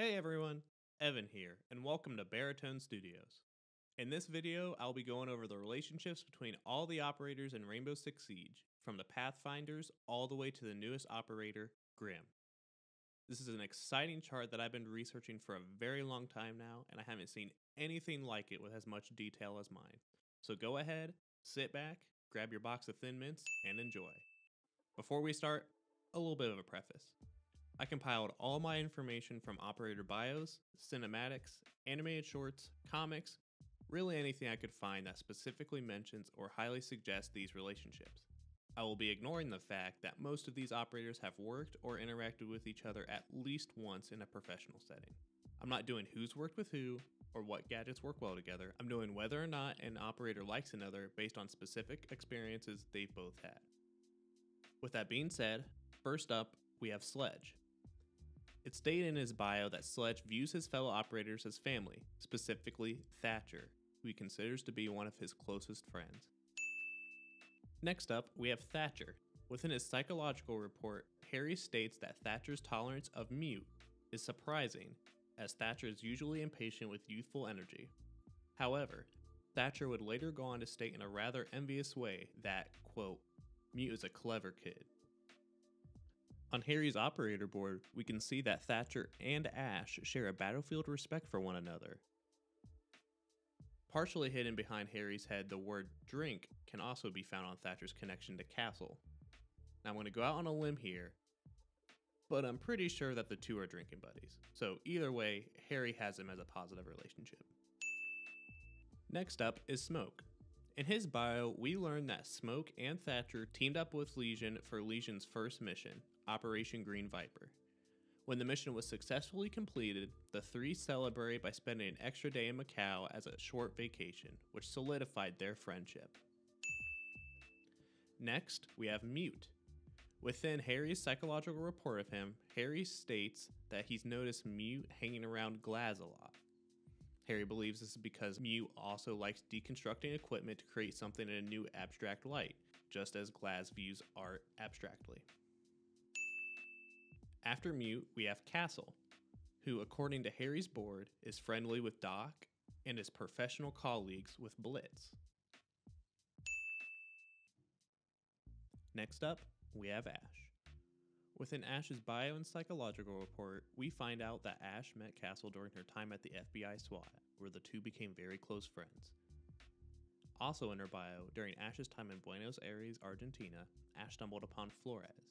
Hey everyone, Evan here, and welcome to Bearitone Studios. In this video, I'll be going over the relationships between all the operators in Rainbow Six Siege, from the Pathfinders all the way to the newest operator, Grim. This is an exciting chart that I've been researching for a very long time now, and I haven't seen anything like it with as much detail as mine. So go ahead, sit back, grab your box of Thin Mints, and enjoy. Before we start, a little bit of a preface. I compiled all my information from operator bios, cinematics, animated shorts, comics, really anything I could find that specifically mentions or highly suggests these relationships. I will be ignoring the fact that most of these operators have worked or interacted with each other at least once in a professional setting. I'm not doing who's worked with who or what gadgets work well together. I'm doing whether or not an operator likes another based on specific experiences they've both had. With that being said, first up, we have Sledge. It stated in his bio that Sledge views his fellow operators as family, specifically Thatcher, who he considers to be one of his closest friends. Next up, we have Thatcher. Within his psychological report, Harry states that Thatcher's tolerance of mute is surprising, as Thatcher is usually impatient with youthful energy. However, Thatcher would later go on to state in a rather envious way that, quote, Mute is a clever kid, on Harry's operator board, we can see that Thatcher and Ash share a battlefield respect for one another. Partially hidden behind Harry's head, the word drink can also be found on Thatcher's connection to Castle. Now I'm going to go out on a limb here, but I'm pretty sure that the two are drinking buddies. So either way, Harry has him as a positive relationship. Next up is Smoke. In his bio, we learn that Smoke and Thatcher teamed up with Lesion for Lesion's first mission, Operation Green Viper. When the mission was successfully completed, the three celebrate by spending an extra day in Macau as a short vacation, which solidified their friendship. Next, we have Mute. Within Harry's psychological report of him, Harry states that he's noticed Mute hanging around Glaz a lot. Harry believes this is because Mute also likes deconstructing equipment to create something in a new abstract light, just as Glaz views art abstractly. After Mute, we have Castle, who, according to Harry's board, is friendly with Doc and is professional colleagues with Blitz. Next up, we have Ash. Within Ash's bio and psychological report, we find out that Ash met Castle during her time at the FBI SWAT, where the two became very close friends. Also in her bio, during Ash's time in Buenos Aires, Argentina, Ash stumbled upon Flores,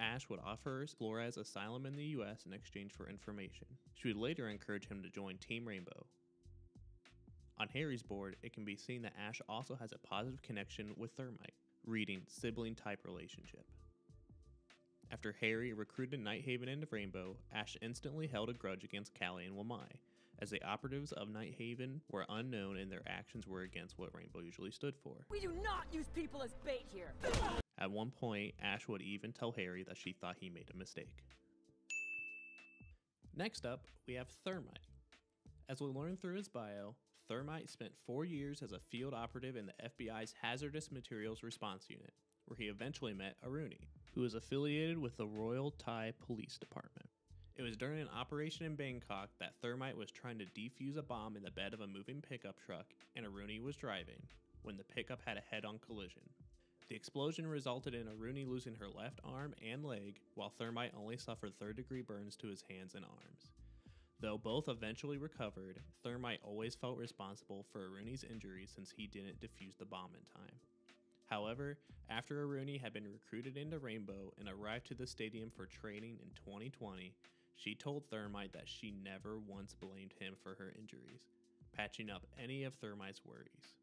Ash would offer Flores asylum in the US in exchange for information. She would later encourage him to join Team Rainbow. On Harry's board, it can be seen that Ash also has a positive connection with Thermite, reading sibling type relationship. After Harry recruited Nighthaven into Rainbow, Ash instantly held a grudge against Kali and Wamai, as the operatives of Nighthaven were unknown and their actions were against what Rainbow usually stood for. We do not use people as bait here! At one point, Ash would even tell Harry that she thought he made a mistake. Next up, we have Thermite. As we learn through his bio, Thermite spent four years as a field operative in the FBI's Hazardous Materials Response Unit, where he eventually met Aruni, who is affiliated with the Royal Thai Police Department. It was during an operation in Bangkok that Thermite was trying to defuse a bomb in the bed of a moving pickup truck, and Aruni was driving, when the pickup had a head on collision. The explosion resulted in Aruni losing her left arm and leg, while Thermite only suffered third degree burns to his hands and arms. Though both eventually recovered, Thermite always felt responsible for Aruni's injuries since he didn't defuse the bomb in time. However, after Aruni had been recruited into Rainbow and arrived to the stadium for training in 2020, she told Thermite that she never once blamed him for her injuries, patching up any of Thermite's worries.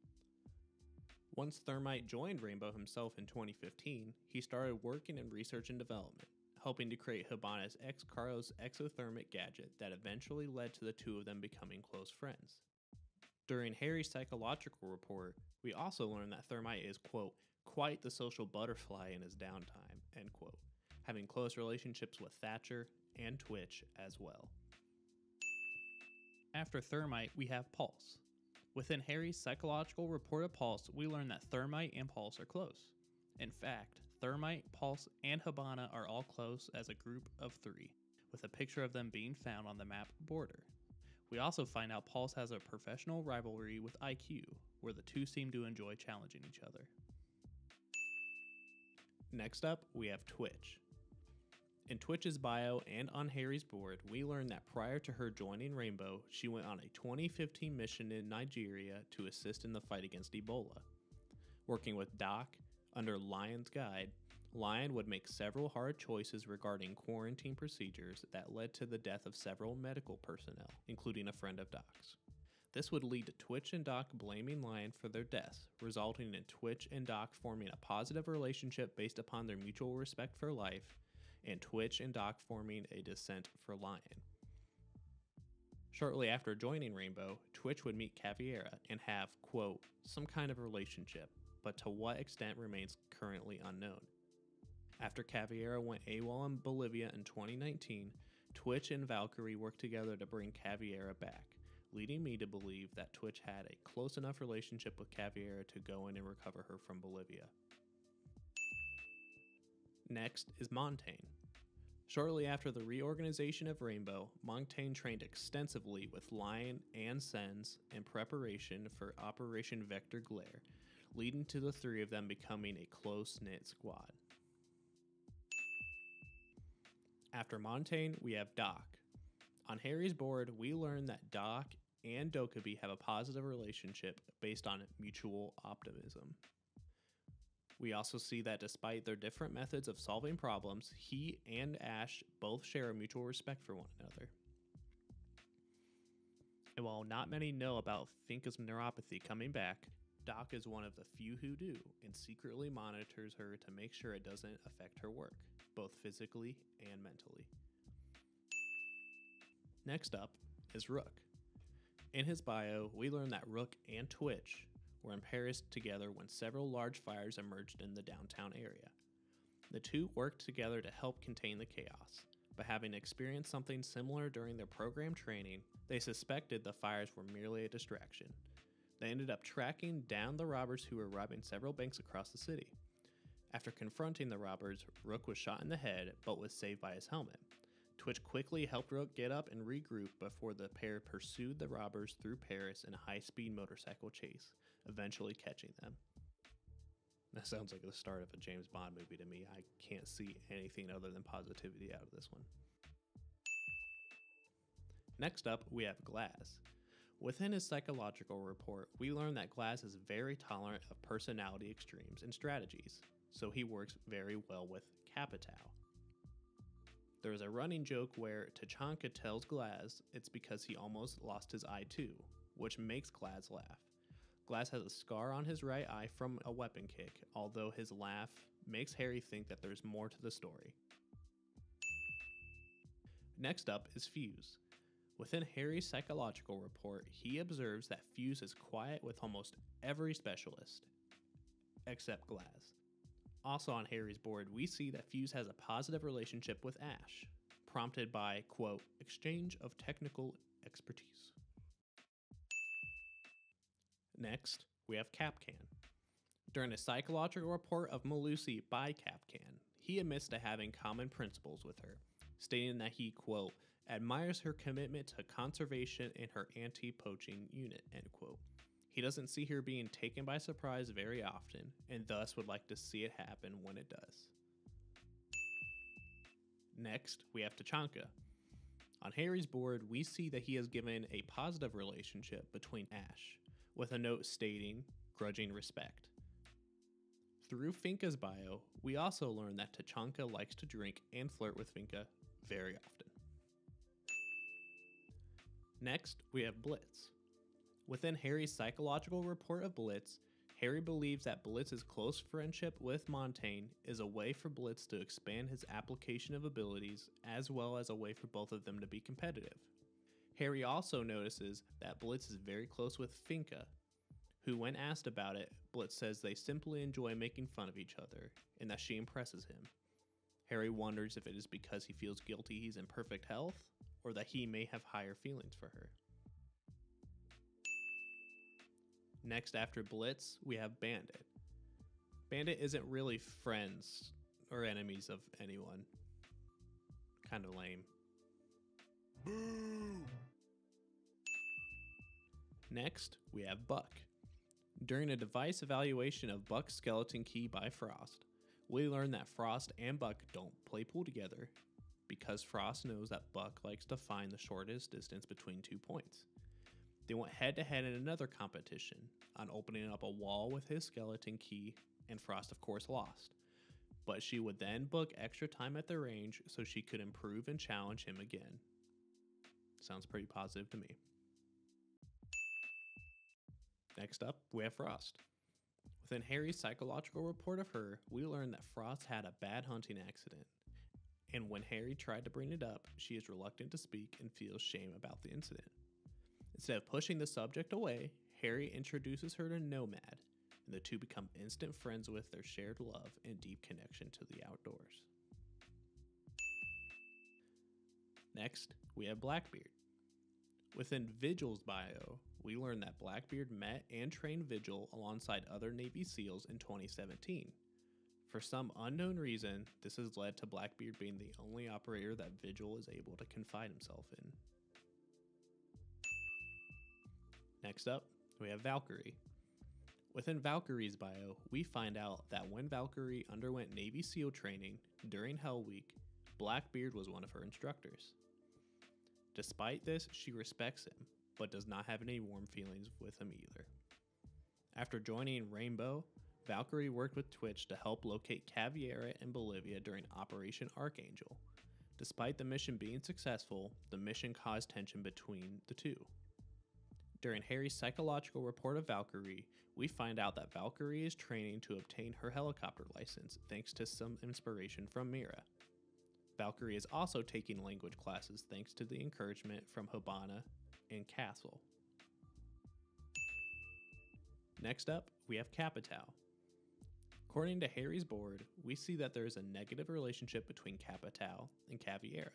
Once Thermite joined Rainbow himself in 2015, he started working in research and development, helping to create Hibana's X-Kairos exothermic gadget that eventually led to the two of them becoming close friends. During Harry's psychological report, we also learned that Thermite is, quote, quite the social butterfly in his downtime, end quote, having close relationships with Thatcher and Twitch as well. After Thermite, we have Pulse, Within Harry's psychological report of Pulse, we learn that Thermite and Pulse are close. In fact, Thermite, Pulse, and Hibana are all close as a group of three. with a picture of them being found on the map border. We also find out Pulse has a professional rivalry with IQ, where the two seem to enjoy challenging each other. Next up, we have Twitch. In Twitch's bio and on Harry's board, we learn that prior to her joining Rainbow, she went on a 2015 mission in Nigeria to assist in the fight against Ebola. Working with Doc under Lion's guide, Lion would make several hard choices regarding quarantine procedures that led to the death of several medical personnel, including a friend of Doc's. This would lead to Twitch and Doc blaming Lion for their deaths, resulting in Twitch and Doc forming a positive relationship based upon their mutual respect for life, and Twitch and Doc forming a dissent for Lion. Shortly after joining Rainbow, Twitch would meet Caveira and have, quote, some kind of relationship, but to what extent remains currently unknown. After Caveira went AWOL in Bolivia in 2019, Twitch and Valkyrie worked together to bring Caveira back, leading me to believe that Twitch had a close enough relationship with Caveira to go in and recover her from Bolivia. Next is Montagne. Shortly after the reorganization of Rainbow, Montagne trained extensively with Lion and Sens in preparation for Operation Vector Glare, leading to the three of them becoming a close knit squad. After Montagne, we have Doc. On Harry's board, we learn that Doc and Dokkaebi have a positive relationship based on mutual optimism. We also see that despite their different methods of solving problems, he and Ash both share a mutual respect for one another. And while not many know about Finka's neuropathy coming back, Doc is one of the few who do and secretly monitors her to make sure it doesn't affect her work, both physically and mentally. Next up is Rook. In his bio, we learn that Rook and Twitch were in Paris together when several large fires emerged in the downtown area. The two worked together to help contain the chaos, but having experienced something similar during their program training, they suspected the fires were merely a distraction. They ended up tracking down the robbers who were robbing several banks across the city. After confronting the robbers, Rook was shot in the head but was saved by his helmet. Twitch quickly helped Rook get up and regroup before the pair pursued the robbers through Paris in a high speed motorcycle chase, eventually catching them. That sounds like the start of a James Bond movie to me. I can't see anything other than positivity out of this one. Next up, we have Glaz. Within his psychological report, we learn that Glaz is very tolerant of personality extremes and strategies, so he works very well with Capitao. There is a running joke where Tachanka tells Glaz it's because he almost lost his eye too, which makes Glaz laugh. Glaz has a scar on his right eye from a weapon kick, although his laugh makes Harry think that there's more to the story. Next up is Fuse. Within Harry's psychological report, he observes that Fuse is quiet with almost every specialist, except Glaz. Also on Harry's board, we see that Fuse has a positive relationship with Ash, prompted by, quote, exchange of technical expertise. Next, we have Kapkan. During a psychological report of Melusi by Kapkan, he admits to having common principles with her, stating that he, quote, admires her commitment to conservation in her anti-poaching unit, end quote. He doesn't see her being taken by surprise very often, and thus would like to see it happen when it does. Next, we have Tachanka. On Harry's board, we see that he has given a positive relationship between Ash, with a note stating, grudging respect. Through Finka's bio, we also learn that Tachanka likes to drink and flirt with Finka very often. Next, we have Blitz. Within Harry's psychological report of Blitz, Harry believes that Blitz's close friendship with Montagne is a way for Blitz to expand his application of abilities, as well as a way for both of them to be competitive. Harry also notices that Blitz is very close with Finka, who, when asked about it, Blitz says they simply enjoy making fun of each other and that she impresses him. Harry wonders if it is because he feels guilty he's in perfect health, or that he may have higher feelings for her. Next after Blitz, we have Bandit. Bandit isn't really friends or enemies of anyone. Kind of lame. Boo! Next, we have Buck. During a device evaluation of Buck's skeleton key by Frost, we learn that Frost and Buck don't play pool together because Frost knows that Buck likes to find the shortest distance between two points. They went head to head in another competition on opening up a wall with his skeleton key, and Frost, of course, lost. But she would then book extra time at the range so she could improve and challenge him again. Sounds pretty positive to me. Next up, we have Frost. Within Harry's psychological report of her, we learn that Frost had a bad hunting accident. And when Harry tried to bring it up, she is reluctant to speak and feels shame about the incident. Instead of pushing the subject away, Harry introduces her to Nomad, and the two become instant friends with their shared love and deep connection to the outdoors. Next, we have Blackbeard. Within Vigil's bio, we learn that Blackbeard met and trained Vigil alongside other Navy SEALs in 2017. For some unknown reason, this has led to Blackbeard being the only operator that Vigil is able to confide himself in. Next up, we have Valkyrie. Within Valkyrie's bio, we find out that when Valkyrie underwent Navy SEAL training during Hell Week, Blackbeard was one of her instructors. Despite this, she respects him, but does not have any warm feelings with him either. After joining Rainbow, Valkyrie worked with Twitch to help locate Caveira in Bolivia during Operation Archangel. Despite the mission being successful, the mission caused tension between the two. During Harry's psychological report of Valkyrie, we find out that Valkyrie is training to obtain her helicopter license thanks to some inspiration from Mira. Valkyrie is also taking language classes thanks to the encouragement from Hibana and Castle. Next up, we have Capitao. According to Harry's board, we see that there is a negative relationship between Capitao and Caveira.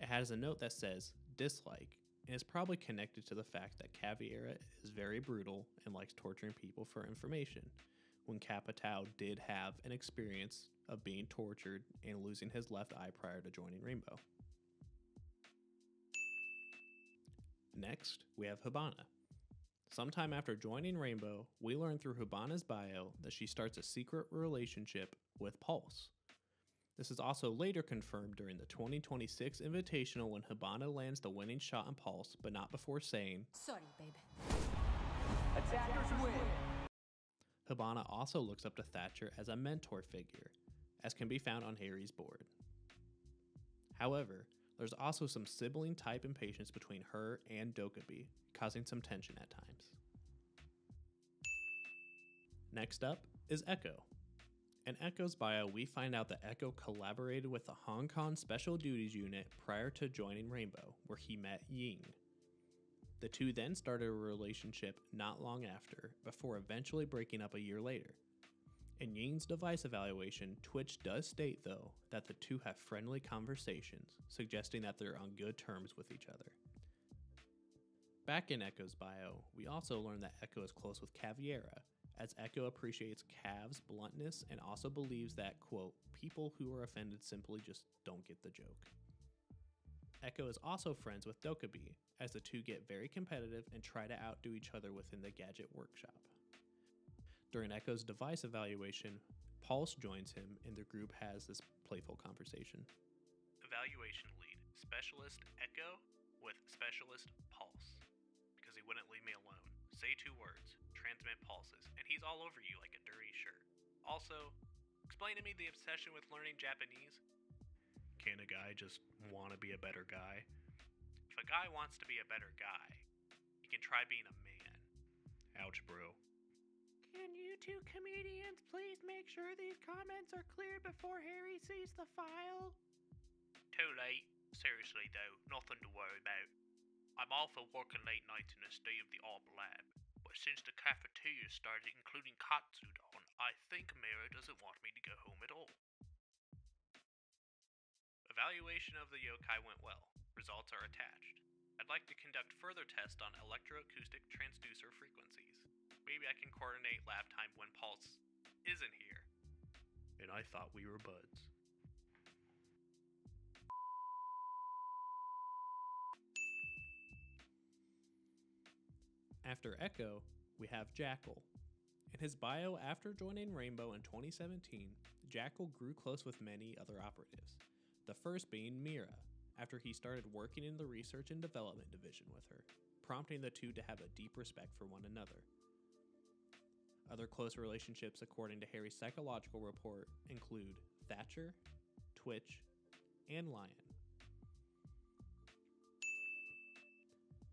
It has a note that says dislike and is probably connected to the fact that Caveira is very brutal and likes torturing people for information, when Capitao did have an experience of being tortured and losing his left eye prior to joining Rainbow. Next, we have Hibana. Sometime after joining Rainbow, we learn through Hibana's bio that she starts a secret relationship with Pulse. This is also later confirmed during the 2026 Invitational when Hibana lands the winning shot on Pulse, but not before saying, Sorry, babe. Attackers win. Hibana also looks up to Thatcher as a mentor figure, as can be found on Harry's board. However, there's also some sibling type impatience between her and Dokkaebi, causing some tension at times. Next up is Echo. In Echo's bio, we find out that Echo collaborated with the Hong Kong Special Duties Unit prior to joining Rainbow, where he met Ying. The two then started a relationship not long after, before eventually breaking up a year later. In Ying's device evaluation, Twitch does state, though, that the two have friendly conversations, suggesting that they're on good terms with each other. Back in Echo's bio, we also learn that Echo is close with Caveira, as Echo appreciates Cav's bluntness and also believes that, quote, people who are offended simply just don't get the joke. Echo is also friends with Dokkaebi, as the two get very competitive and try to outdo each other within the gadget workshop. During Echo's device evaluation, Pulse joins him and the group has this playful conversation. Evaluation lead Specialist Echo with Specialist Pulse. Because he wouldn't leave me alone. Say two words, transmit pulses, and he's all over you like a dirty shirt. Also, explain to me the obsession with learning Japanese. Can a guy just want to be a better guy? If a guy wants to be a better guy, he can try being a man. Ouch, bro. Can you two comedians please make sure these comments are cleared before Harry sees the file? Too late. Seriously, though, nothing to worry about. I'm all for working late nights in a state of the art lab, since the cafeteria started including Katsudon, I think Mira doesn't want me to go home at all. Evaluation of the yokai went well. Results are attached. I'd like to conduct further tests on electroacoustic transducer frequencies. Maybe I can coordinate lab time when Pulse isn't here. And I thought we were buds. After Echo, we have Jackal. In his bio after joining Rainbow in 2017, Jackal grew close with many other operatives, the first being Mira, after he started working in the research and development division with her, prompting the two to have a deep respect for one another. Other close relationships, according to Harry's psychological report, include Thatcher, Twitch, and Lion.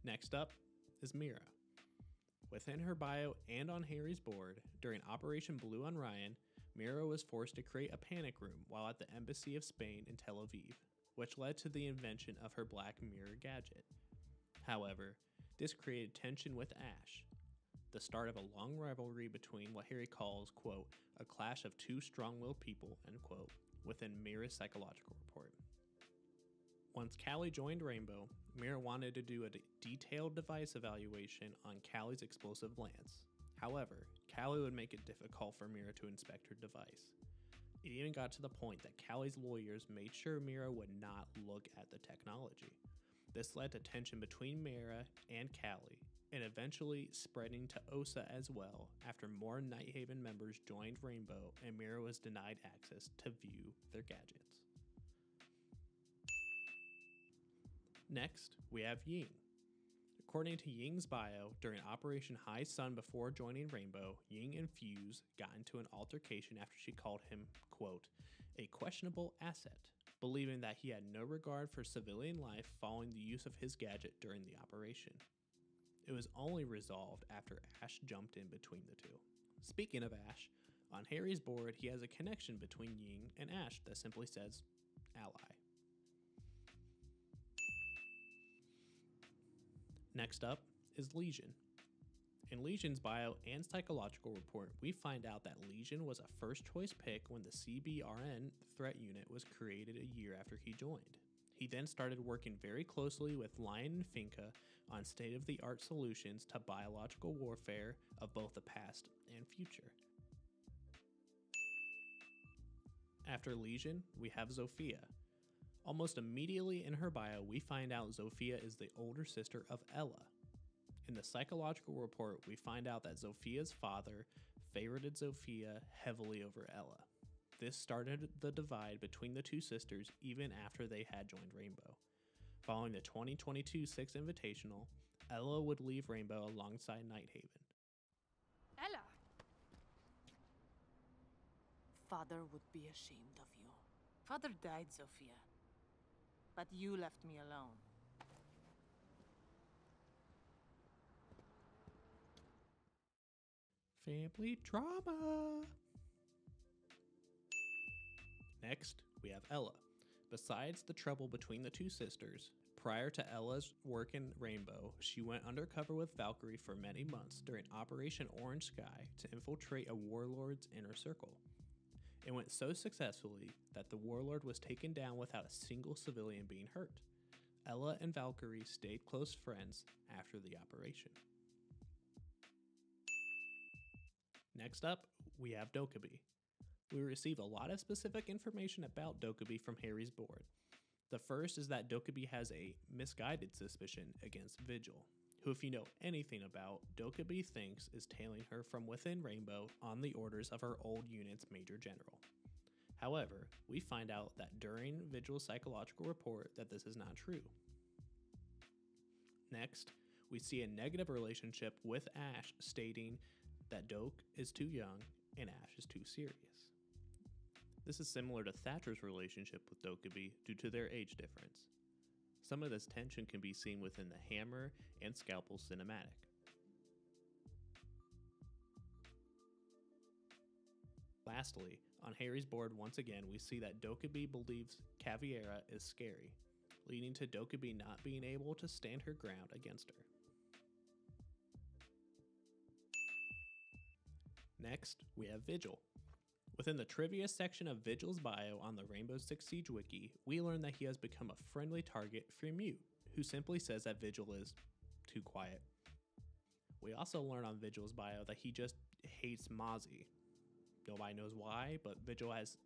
Next up is Mira. Within her bio and on Harry's board, during Operation Blue on Ryan, Mira was forced to create a panic room while at the Embassy of Spain in Tel Aviv, which led to the invention of her Black Mirror gadget. However, this created tension with Ash, the start of a long rivalry between what Harry calls, quote, a clash of two strong willed people, end quote, within Mira's psychological. Once Kali joined Rainbow, Mira wanted to do a detailed device evaluation on Kali's explosive lance. However, Kali would make it difficult for Mira to inspect her device. It even got to the point that Kali's lawyers made sure Mira would not look at the technology. This led to tension between Mira and Kali, and eventually spreading to OSA as well after more Nighthaven members joined Rainbow and Mira was denied access to view their gadgets. Next, we have Ying. According to Ying's bio, during Operation High Sun before joining Rainbow, Ying and Fuse got into an altercation after she called him, quote, a questionable asset, believing that he had no regard for civilian life following the use of his gadget during the operation. It was only resolved after Ash jumped in between the two. Speaking of Ash, on Harry's board, he has a connection between Ying and Ash that simply says ally. Next up is Lesion. In Lesion's bio and psychological report, we find out that Lesion was a first choice pick when the CBRN threat unit was created a year after he joined. He then started working very closely with Lion and Finka on state of the art solutions to biological warfare of both the past and future. After Lesion, we have Zofia. Almost immediately in her bio, we find out Zofia is the older sister of Ela. In the psychological report, we find out that Zofia's father favorited Zofia heavily over Ela. This started the divide between the two sisters even after they had joined Rainbow. Following the 2022 Six Invitational, Ela would leave Rainbow alongside Nighthaven. Ela! Father would be ashamed of you. Father died, Zofia. But you left me alone. Family drama. Next, we have Ela. Besides the trouble between the two sisters, prior to Ela's work in Rainbow, she went undercover with Valkyrie for many months during Operation Orange Sky to infiltrate a warlord's inner circle. It went so successfully that the warlord was taken down without a single civilian being hurt. Ela and Valkyrie stayed close friends after the operation. Next up, we have Dokkaebi. We receive a lot of specific information about Dokkaebi from Harry's board. The first is that Dokkaebi has a misguided suspicion against Vigil, who, if you know anything about, Dokkaebi thinks is tailing her from within Rainbow on the orders of her old unit's Major General. However, we find out that during Vigil's psychological report that this is not true. Next, we see a negative relationship with Ash stating that Doke is too young and Ash is too serious. This is similar to Thatcher's relationship with Dokkaebi due to their age difference. Some of this tension can be seen within the Hammer and Scalpel cinematic. Lastly, on Harry's board once again, we see that Dokkaebi believes Caveira is scary, leading to Dokkaebi not being able to stand her ground against her. Next, we have Vigil. Within the trivia section of Vigil's bio on the Rainbow Six Siege wiki, we learn that he has become a friendly target for Mute, who simply says that Vigil is too quiet. We also learn on Vigil's bio that he just hates Mozzie. Nobody knows why, but Vigil has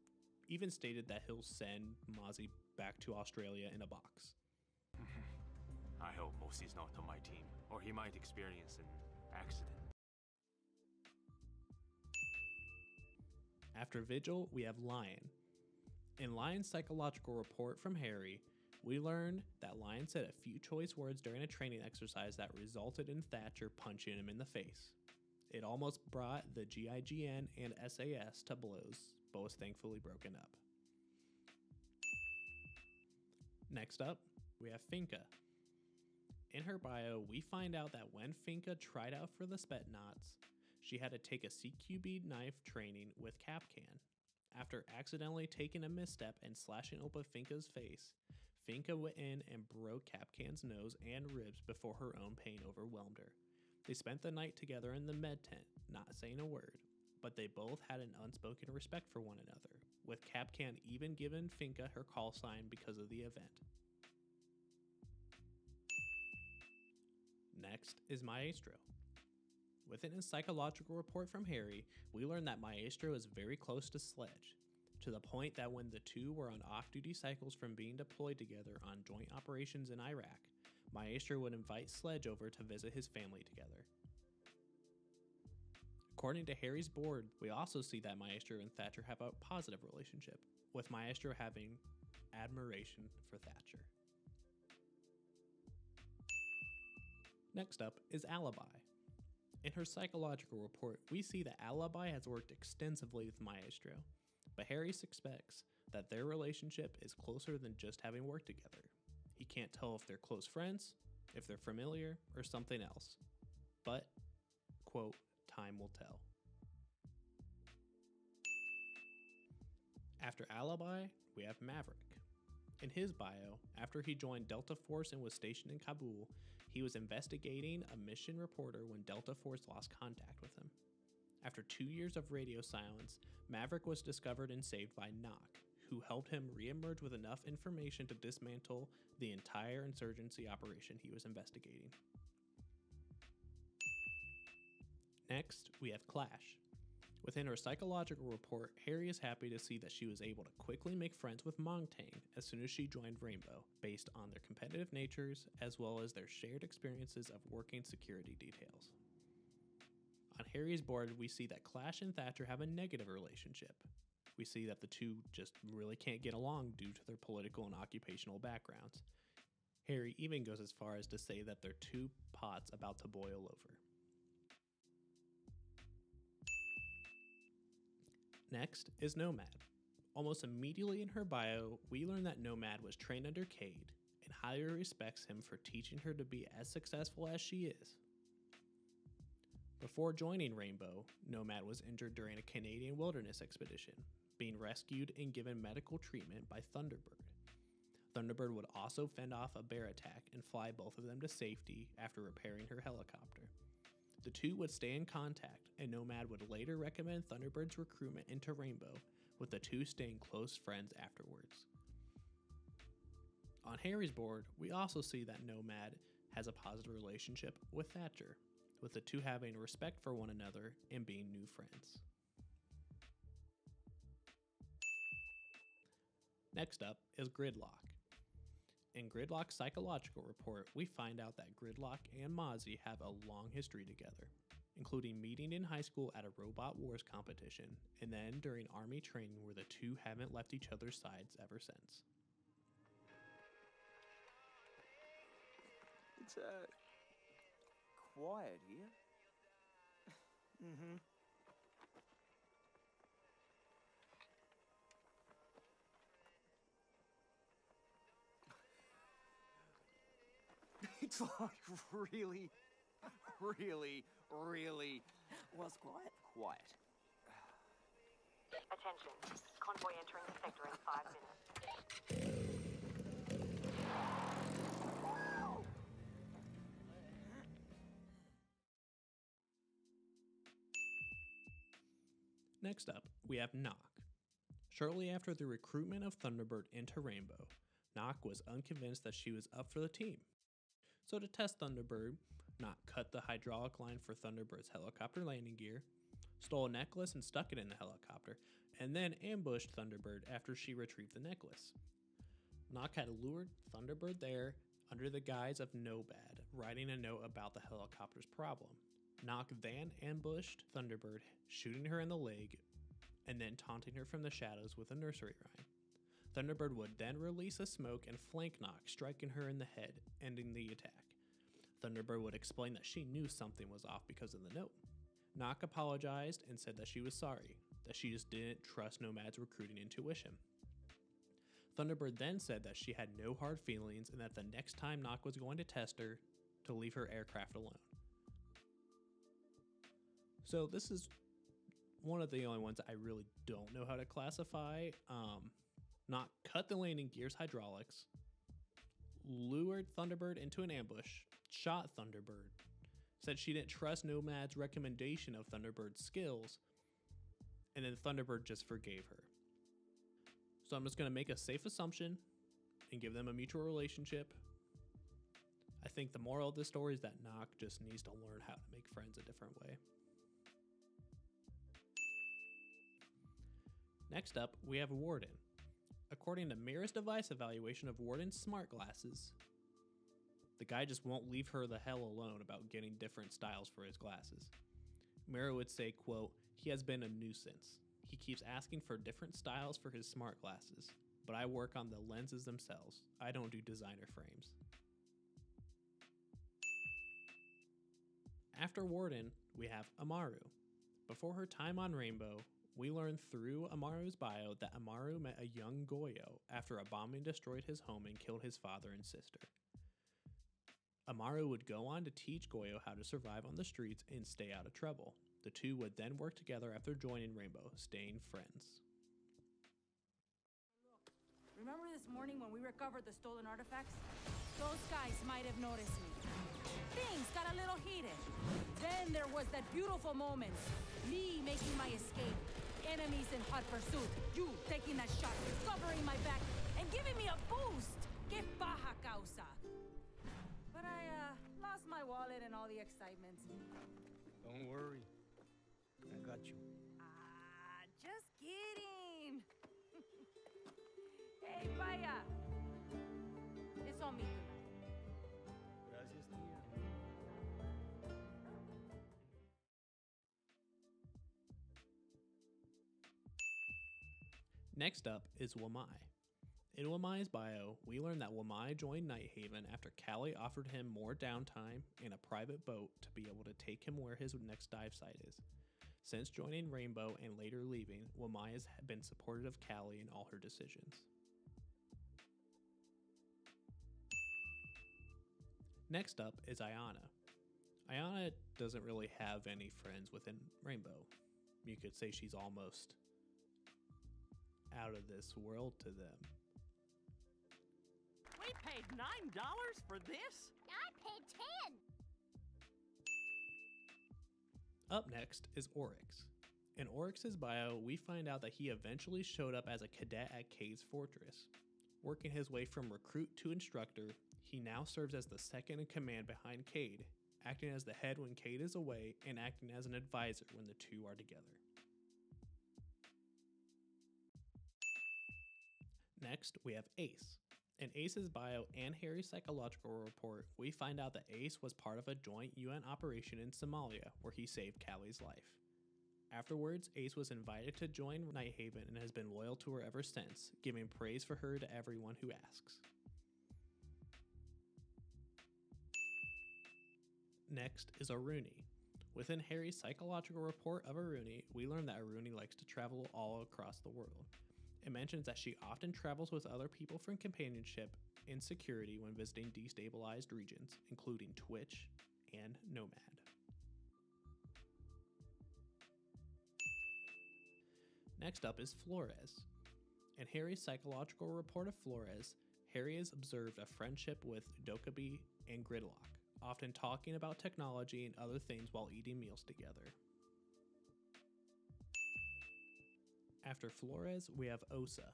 even stated that he'll send Mozzie back to Australia in a box. I hope Mozzie's not on my team, or he might experience an accident. After Vigil, we have Lion. In Lion's psychological report from Harry, we learn that Lion said a few choice words during a training exercise that resulted in Thatcher punching him in the face. It almost brought the GIGN and SAS to blows, was thankfully broken up. Next up, we have Finka. In her bio, we find out that when Finka tried out for the Spetsnaz, she had to take a CQB knife training with Kapkan. After accidentally taking a misstep and slashing open Finka's face, Finka went in and broke Kapkan's nose and ribs before her own pain overwhelmed her. They spent the night together in the med tent, not saying a word, but they both had an unspoken respect for one another, with Kapkan even giving Finka her call sign because of the event. Next is Maestro. Within a psychological report from Harry, we learn that Maestro is very close to Sledge, to the point that when the two were on off duty cycles from being deployed together on joint operations in Iraq, Maestro would invite Sledge over to visit his family together. According to Harry's board, we also see that Maestro and Thatcher have a positive relationship, with Maestro having admiration for Thatcher. Next up is Alibi. In her psychological report, we see that Alibi has worked extensively with Maestro, but Harry suspects that their relationship is closer than just having worked together. He can't tell if they're close friends, if they're familiar, or something else. But, quote, time will tell. After Alibi, we have Maverick. In his bio, after he joined Delta Force and was stationed in Kabul, he was investigating a mission reporter when Delta Force lost contact with him. After two years of radio silence, Maverick was discovered and saved by Nock, who helped him reemerge with enough information to dismantle the entire insurgency operation he was investigating. Next, we have Clash. Within her psychological report, Harry is happy to see that she was able to quickly make friends with Montagne as soon as she joined Rainbow, based on their competitive natures as well as their shared experiences of working security details. On Harry's board, we see that Clash and Thatcher have a negative relationship. We see that the two just really can't get along due to their political and occupational backgrounds. Harry even goes as far as to say that they're two pots about to boil over. Next is Nomad. Almost immediately in her bio, we learn that Nomad was trained under Kaid and highly respects him for teaching her to be as successful as she is. Before joining Rainbow, Nomad was injured during a Canadian wilderness expedition, being rescued and given medical treatment by Thunderbird. Thunderbird would also fend off a bear attack and fly both of them to safety after repairing her helicopter. The two would stay in contact, and Nomad would later recommend Thunderbird's recruitment into Rainbow, with the two staying close friends afterwards. On Harry's board, we also see that Nomad has a positive relationship with Thatcher, with the two having respect for one another and being new friends. Next up is Gridlock. In Gridlock's psychological report, we find out that Gridlock and Mozzie have a long history together, including meeting in high school at a Robot Wars competition and then during Army training where the two haven't left each other's sides ever since. It's, uh, quiet here. mm-hmm. It's like really, really, really Was quiet. quiet. Attention. Convoy entering the sector in five minutes. Next up, we have Nock. Shortly after the recruitment of Thunderbird into Rainbow, Nock was unconvinced that she was up for the team. So, to test Thunderbird, Nock cut the hydraulic line for Thunderbird's helicopter landing gear, stole a necklace and stuck it in the helicopter, and then ambushed Thunderbird after she retrieved the necklace. Nock had lured Thunderbird there under the guise of Nomad, writing a note about the helicopter's problem. Nock then ambushed Thunderbird, shooting her in the leg and then taunting her from the shadows with a nursery rhyme. Thunderbird would then release a smoke and flank Nock, striking her in the head, ending the attack. Thunderbird would explain that she knew something was off because of the note. Nock apologized and said that she was sorry, that she just didn't trust Nomad's recruiting intuition. Thunderbird then said that she had no hard feelings and that the next time Nock was going to test her, to leave her aircraft alone. So this is one of the only ones I really don't know how to classify. Um, Nock cut the landing gear's hydraulics, lured Thunderbird into an ambush, shot Thunderbird, said she didn't trust Nomad's recommendation of Thunderbird's skills, and then Thunderbird just forgave her. So I'm just going to make a safe assumption and give them a mutual relationship. I think the moral of the story is that Nock just needs to learn how to make friends a different way. Next up, we have Warden. According to Mira's device evaluation of Warden's smart glasses, the guy just won't leave her the hell alone about getting different styles for his glasses. Mira would say, quote, he has been a nuisance. He keeps asking for different styles for his smart glasses, but I work on the lenses themselves. I don't do designer frames. After Warden, we have Amaru. Before her time on Rainbow, we learn through Amaru's bio that Amaru met a young Goyo after a bombing destroyed his home and killed his father and sister. Amaru would go on to teach Goyo how to survive on the streets and stay out of trouble. The two would then work together after joining Rainbow, staying friends. Remember this morning when we recovered the stolen artifacts? Those guys might have noticed me. Things got a little heated. Then there was that beautiful moment. Me making my escape. Enemies in hot pursuit. You taking that shot, covering my back, and giving me a boost. Que baja causa. But I, uh, lost my wallet and all the excitement. Don't worry. I got you. Ah, just kidding. hey, vaya. It's on me Next up is Wamai. In Wamai's bio, we learn that Wamai joined Nighthaven after Kali offered him more downtime and a private boat to be able to take him where his next dive site is. Since joining Rainbow and later leaving, Wamai has been supportive of Kali in all her decisions. Next up is Iana. Iana doesn't really have any friends within Rainbow. You could say she's almost out of this world to them. We paid nine dollars for this? I paid ten. Up next is Oryx. In Oryx's bio, we find out that he eventually showed up as a cadet at Kaid's fortress. Working his way from recruit to instructor, he now serves as the second in command behind Kaid, acting as the head when Kaid is away and acting as an advisor when the two are together. Next, we have Ace. In Ace's bio and Harry's psychological report, we find out that Ace was part of a joint UN operation in Somalia where he saved Kali's life. Afterwards, Ace was invited to join Nighthaven and has been loyal to her ever since, giving praise for her to everyone who asks. Next is Aruni. Within Harry's psychological report of Aruni, we learn that Aruni likes to travel all across the world. It mentions that she often travels with other people for companionship and security when visiting destabilized regions, including Twitch and Nomad. Next up is Flores. In Harry's psychological report of Flores, Harry has observed a friendship with Dokkaebi and Gridlock, often talking about technology and other things while eating meals together. After Flores, we have Osa.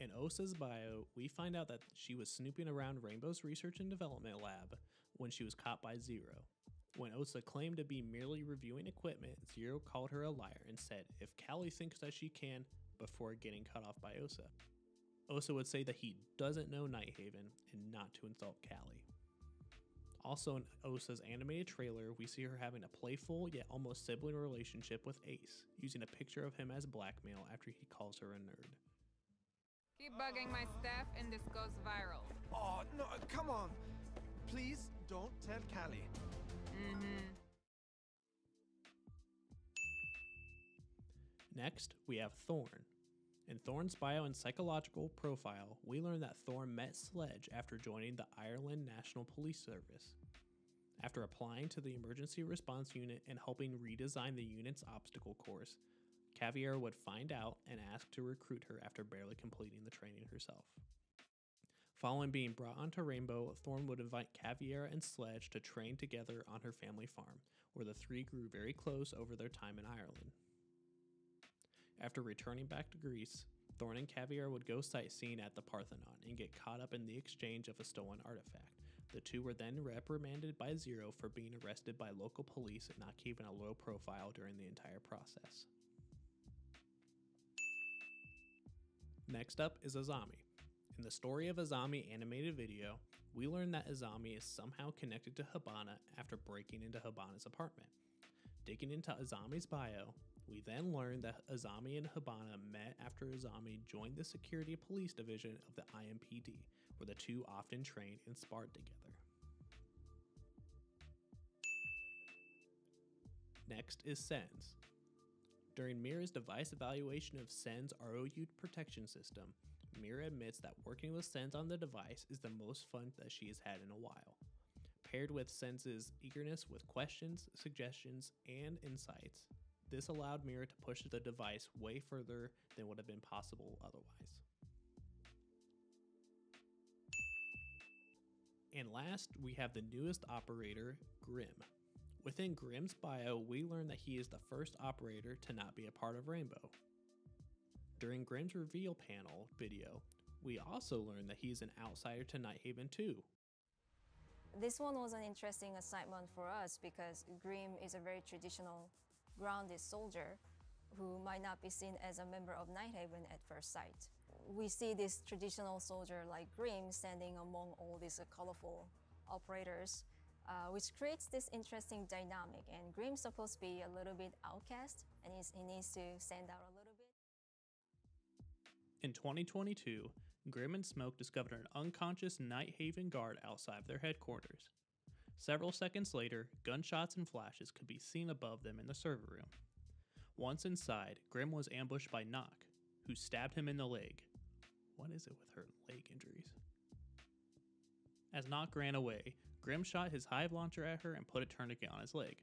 In Osa's bio, we find out that she was snooping around Rainbow's research and development lab when she was caught by Zero. When Osa claimed to be merely reviewing equipment, Zero called her a liar and said if Kali thinks that she can before getting cut off by Osa. Osa would say that he doesn't know Nighthaven and not to insult Kali. Also in Osa's animated trailer, we see her having a playful yet almost sibling relationship with Ace, using a picture of him as blackmail after he calls her a nerd. Keep bugging my staff and this goes viral. Oh, no, come on. Please don't tell Kali. Mm-hmm. Next, we have Thorn. In Thorn's bio and psychological profile, we learn that Thorn met Sledge after joining the Ireland National Police Service. After applying to the Emergency Response Unit and helping redesign the unit's obstacle course, Caveira would find out and ask to recruit her after barely completing the training herself. Following being brought onto Rainbow, Thorn would invite Caveira and Sledge to train together on her family farm, where the three grew very close over their time in Ireland. After returning back to Greece, Thorn and Caveira would go sightseeing at the Parthenon and get caught up in the exchange of a stolen artifact. The two were then reprimanded by Zero for being arrested by local police and not keeping a low profile during the entire process. Next up is Azami. In the story of Azami animated video, we learn that Azami is somehow connected to Hibana after breaking into Hibana's apartment. Digging into Azami's bio, we then learn that Azami and Hibana met after Azami joined the security police division of the IMPD, where the two often trained and sparred together. Next is SENS. During Mira's device evaluation of SEN's ROU protection system, Mira admits that working with SENS on the device is the most fun that she has had in a while. Paired with SENS's eagerness with questions, suggestions, and insights, this allowed Mira to push the device way further than would have been possible otherwise. And last, we have the newest operator, Grim. Within Grim's bio, we learn that he is the first operator to not be a part of Rainbow. During Grim's reveal panel video, we also learn that he is an outsider to Nighthaven too. This one was an interesting assignment for us because Grim is a very traditional grounded soldier who might not be seen as a member of Nighthaven at first sight. We see this traditional soldier like Grim standing among all these colorful operators, uh, which creates this interesting dynamic. And Grim's supposed to be a little bit outcast, and he needs to stand out a little bit. In 2022, Grim and Smoke discovered an unconscious Nighthaven guard outside of their headquarters. Several seconds later, gunshots and flashes could be seen above them in the server room. Once inside, Grim was ambushed by Nock, who stabbed him in the leg. What is it with her leg injuries? As Nock ran away, Grim shot his hive launcher at her and put a tourniquet on his leg.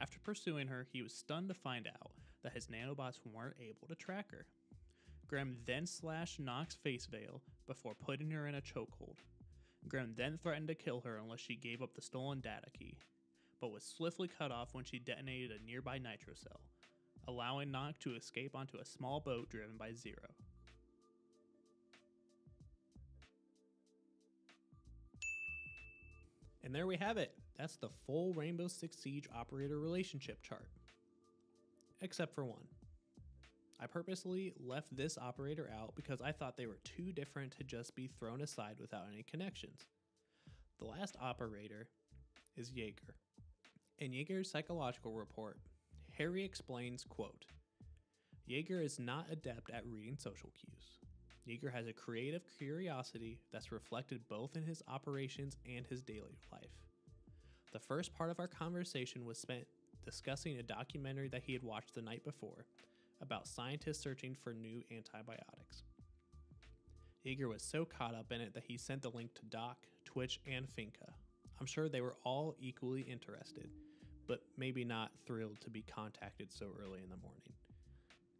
After pursuing her, he was stunned to find out that his nanobots weren't able to track her. Grim then slashed Nock's face veil before putting her in a chokehold. Grim then threatened to kill her unless she gave up the stolen data key, but was swiftly cut off when she detonated a nearby nitro cell, allowing Nock to escape onto a small boat driven by Zero. And there we have it. That's the full Rainbow Six Siege operator relationship chart. Except for one. I purposely left this operator out because I thought they were too different to just be thrown aside without any connections. The last operator is Jaeger. In Jaeger's psychological report, Harry explains, quote, Jaeger is not adept at reading social cues. Jaeger has a creative curiosity that's reflected both in his operations and his daily life. The first part of our conversation was spent discussing a documentary that he had watched the night before about scientists searching for new antibiotics. Jaeger was so caught up in it that he sent the link to Doc, Twitch, and Finka. I'm sure they were all equally interested, but maybe not thrilled to be contacted so early in the morning.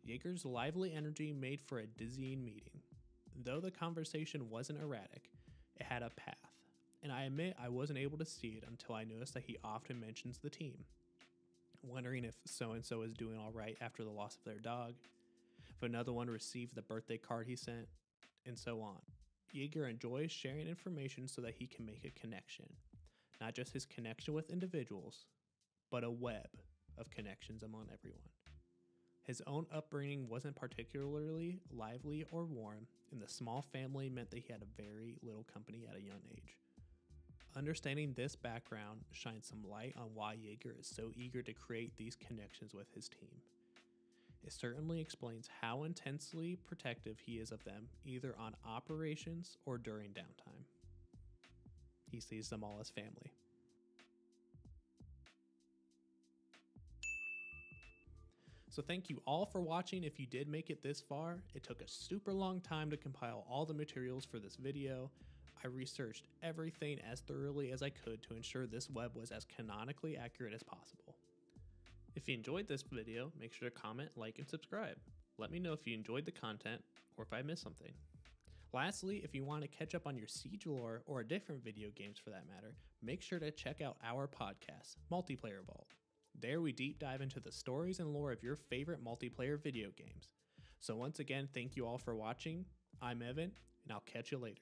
Jaeger's lively energy made for a dizzying meeting. Though the conversation wasn't erratic, it had a path, and I admit I wasn't able to see it until I noticed that he often mentions the team, wondering if so and so is doing all right after the loss of their dog, if another one received the birthday card he sent, and so on. Jaeger enjoys sharing information so that he can make a connection, not just his connection with individuals, but a web of connections among everyone. His own upbringing wasn't particularly lively or warm, and the small family meant that he had a very little company at a young age. Understanding this background shines some light on why Jaeger is so eager to create these connections with his team. It certainly explains how intensely protective he is of them, either on operations or during downtime. He sees them all as family. So, thank you all for watching. If you did make it this far, it took a super long time to compile all the materials for this video. I researched everything as thoroughly as I could to ensure this web was as canonically accurate as possible. If you enjoyed this video, make sure to comment, like, and subscribe. Let me know if you enjoyed the content or if I missed something. Lastly, if you want to catch up on your Siege lore or different video games for that matter, make sure to check out our podcast, Multiplayer Vault. There we deep dive into the stories and lore of your favorite multiplayer video games. So once again, thank you all for watching. I'm Evan, and I'll catch you later.